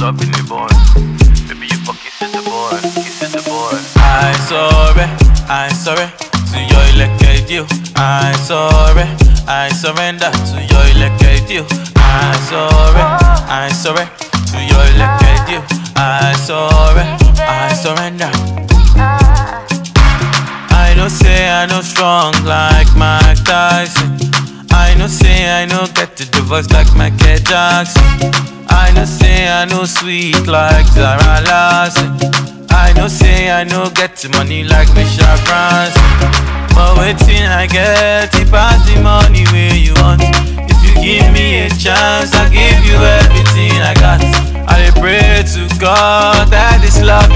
love in the bun. Baby, you for kisses the bun, kisses the bun. I'm sorry, I'm sorry to your elected you. I'm sorry, I surrender to your elected you. I'm sorry, I'm sorry to your elected you. I'm sorry, I surrender. I don't say I no strong like Mike Tyson. I no say I no get to the voice like Michael Jackson. I know say I know sweet like Zara Larsson. I know say I know get money like Michelle Branson. But waiting I get it pass the money where you want. If you give me a chance, I give you everything I got. I pray to God that this enough.